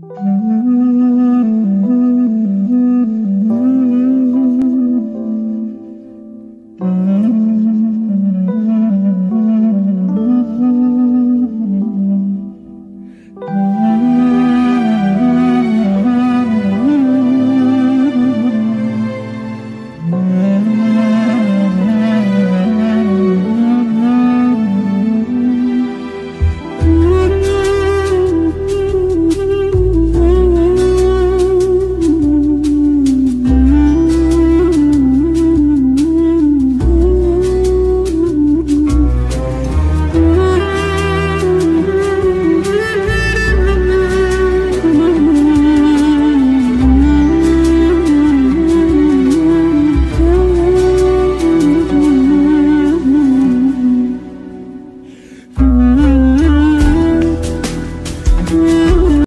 Mm-hmm.